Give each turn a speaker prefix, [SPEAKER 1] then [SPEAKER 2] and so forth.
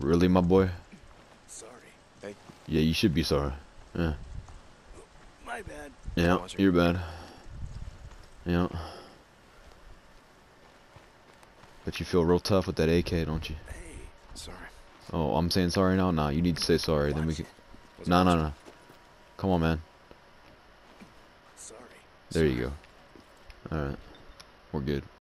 [SPEAKER 1] Really, my boy?
[SPEAKER 2] Sorry.
[SPEAKER 1] Yeah, you should be sorry. Yeah.
[SPEAKER 2] My bad.
[SPEAKER 1] Yeah, you're bad. Yeah. But you feel real tough with that AK, don't you?
[SPEAKER 2] Hey.
[SPEAKER 3] Sorry.
[SPEAKER 1] Oh, I'm saying sorry now? Nah, you need to say sorry, then we can... No, no, no. Come on, man.
[SPEAKER 2] Sorry.
[SPEAKER 1] There you go. Alright. We're good.